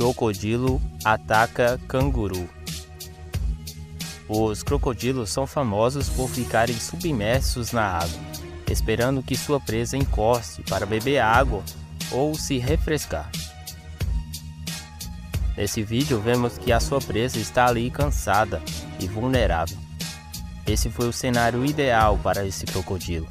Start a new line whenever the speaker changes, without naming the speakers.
Crocodilo ataca canguru. Os crocodilos são famosos por ficarem submersos na água, esperando que sua presa encoste para beber água ou se refrescar. Nesse vídeo vemos que a sua presa está ali cansada e vulnerável. Esse foi o cenário ideal para esse crocodilo.